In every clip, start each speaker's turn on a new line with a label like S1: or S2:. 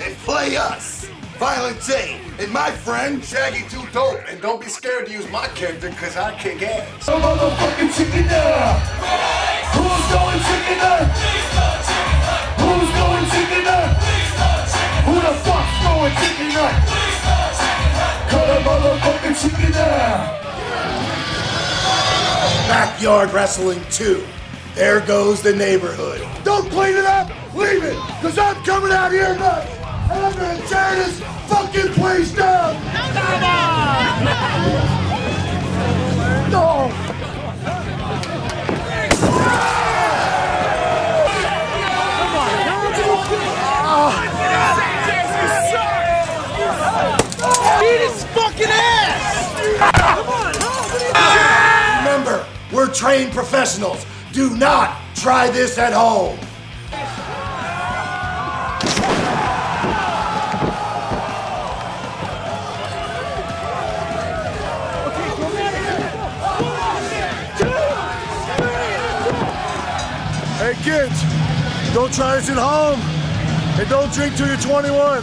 S1: and play us. Violent J and my friend Shaggy 2 Dope. And don't be scared to use my character because I kick ass.
S2: So motherfucking chicken nut. Who's going chicken nut? Who's going chicken nut? Who the fuck's going chicken nut? Cut a motherfucking chicken nut.
S1: Backyard Wrestling 2. There goes the neighborhood. Don't clean it up, leave it, because I'm coming out here nuts. And I'm gonna tear this fucking place down. Come on! No!
S3: Beat his fucking ass!
S1: Remember, we're trained professionals. Do not try this at home.
S2: Kids, don't try this at home. And don't drink till you're 21.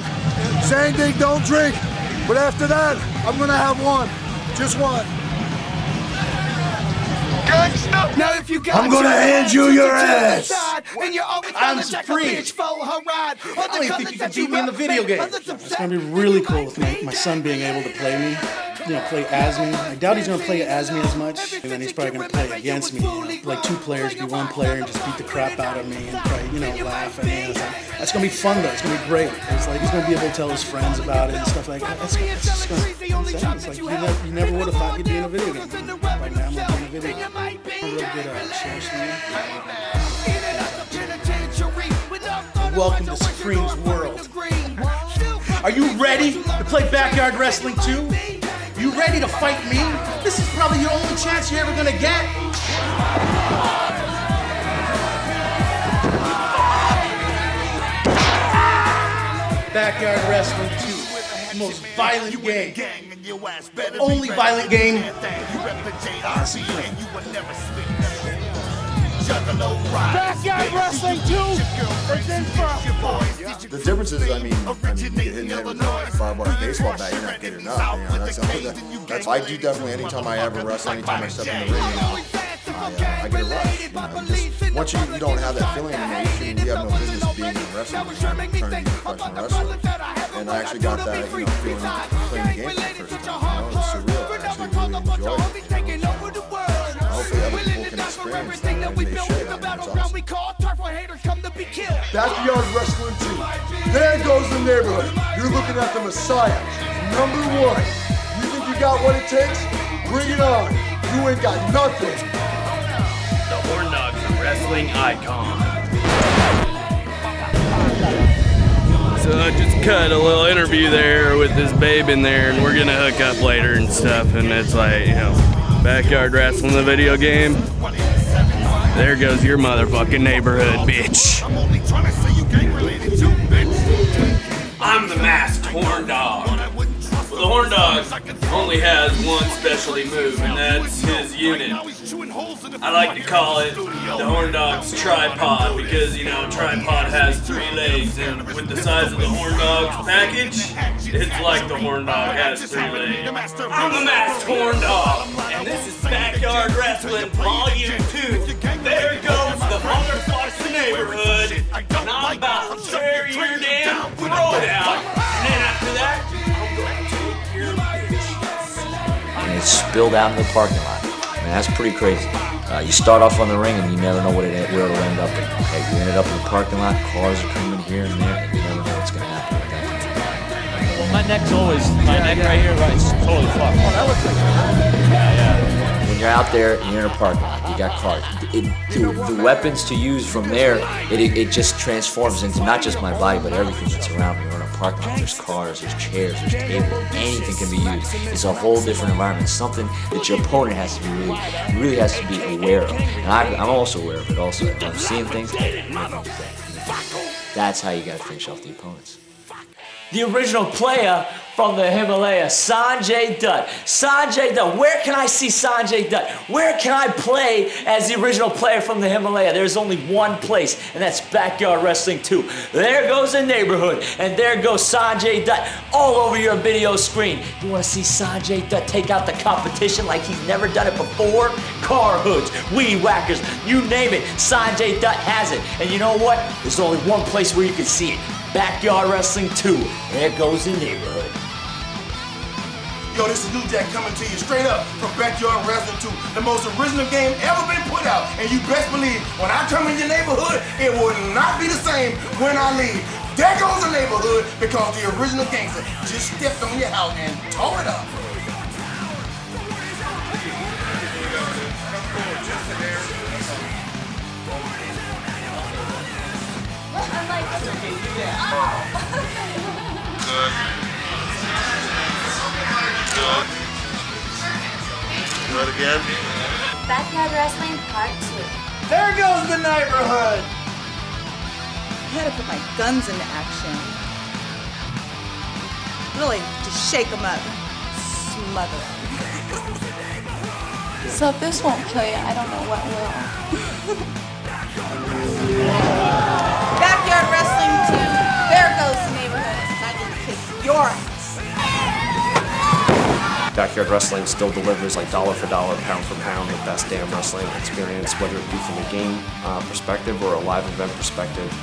S2: Same thing, don't drink. But after that, I'm gonna have one. Just one.
S3: Now if you got
S1: I'm gonna hand you your ass.
S3: And you're always
S4: I'm
S3: gonna check a
S4: Supreme.
S3: bitch her ride.
S4: I don't even think you can beat me in the video game.
S5: It's gonna be really cool with my, my son being able to play me, you know, play as me. I doubt he's gonna play as me as much, and then he's probably gonna play against me. You know, like two players, be one player, and just beat the crap out of me, and probably, you know, laugh at me. Like, that's gonna be fun though. It's gonna be great. It's like he's gonna be able to tell his friends about it and stuff like that. That's, that's just gonna. It's, it's like you never, you never would have thought you'd be in a video game. Right now, I'm in a video game. I'm real good uh, share
S4: Welcome to Supreme's world. Are you ready to play Backyard Wrestling 2? You ready to fight me? This is probably your only chance you're ever gonna get. Backyard Wrestling 2, the most violent game. Only violent game.
S3: Backyard Wrestling 2 is in for a
S6: The difference is, I mean, I mean you hit in the with a five-bar baseball bat, you're not getting enough. You know, that's, that, that's I do definitely. Anytime I ever wrestle, anytime I step in the ring, you I, uh, I get a rush. You know, once you, you don't have that feeling anymore, you, you have no business being in wrestling. You're trying to be a professional wrestler. And I actually got that, you know, feeling playing the game for the first time. You know, it was surreal. I actually really enjoyed it. You hopefully other people can experience that, and they should. I mean, it's awesome.
S2: Backyard Wrestling 2. There goes the neighborhood. You're looking at the Messiah. Number one. You think you got what it takes? Bring it on. You ain't got nothing.
S7: The Horn Dogs wrestling icon. So I just cut a little interview there with this babe in there, and we're gonna hook up later and stuff. And it's like, you know, backyard wrestling, the video game. There goes your motherfucking neighborhood, bitch. I'm only the masked horn dog. Well, the horn dog only has one specialty move, and that's his unit. I like to call it the horn dog's tripod because, you know, tripod has three legs, and with the size of the horn dog's package, it's like the horn dog has three legs. I'm the masked horn dog, and this is Backyard Wrestling Volume 2. Neighborhood, and I'm about to tear your damn throat out. And then after that, I'm going to take your bitch.
S8: and it's spilled out in the parking lot. I that's pretty crazy. Uh, you start off on the ring and you never know what it, where it'll end up in. Okay, you ended up in the parking lot, cars are coming here and there, and you never know what's going to happen at that
S9: Well, my neck's always, my neck right here, right, is totally fucked. Oh, that looks like Yeah, yeah.
S8: When you're out there and you're in a parking lot, got cars. It, the, weapons to use from there, it, it, just transforms into not just my body, but everything that's around me. We're in a parking lot, there's cars, there's chairs, there's tables, anything can be used. It's a whole different environment, something that your opponent has to be really, really has to be aware of. And I, I'm also aware of it also. I'm seeing things. That's how you gotta finish off the opponents. The original player from the Himalaya, Sonjay Dutt. Sonjay Dutt, where can I see Sonjay Dutt? Where can I play as the original player from the Himalaya? There's only one place, and that's Backyard Wrestling 2. There goes the neighborhood, and there goes Sonjay Dutt all over your video screen. You want to see Sonjay Dutt take out the competition like he's never done it before? Car hoods, weed whackers, you name it, Sonjay Dutt has it. And you know what? There's only one place where you can see it. Backyard Wrestling 2. There goes the neighborhood.
S1: Yo, this is New Jack coming to you straight up from Backyard Wrestling 2, the most original game ever been put out. And you best believe, when I come in your neighborhood, it will not be the same when I leave. There goes the neighborhood because the original gangster just stepped on your house and tore it up.
S2: Do it again.
S10: Backyard Wrestling Part 2.
S4: There goes the neighborhood.
S11: I had to put my guns into action. Really, just shake them up, smother them.
S10: So if this won't kill you, I don't know what will.
S11: your ass.
S12: Backyard Wrestling still delivers like dollar for dollar, pound for pound, the best damn wrestling experience, whether it be from a game uh, perspective or a live event perspective.